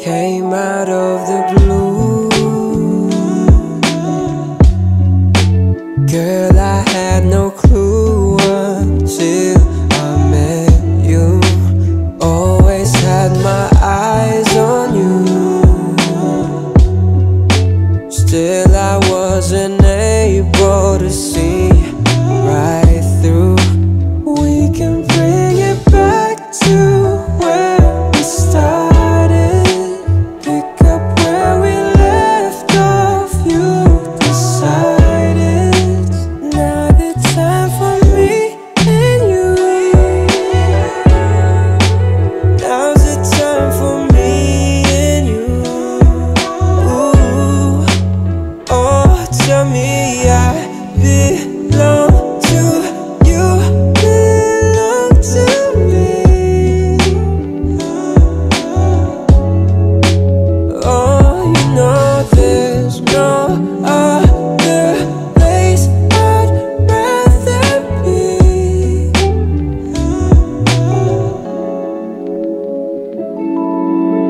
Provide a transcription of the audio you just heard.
came out of the blue. Girl, I had no clue until I met you. Always had my eyes on you. Still, I wasn't able to see right through. We can. Ooh.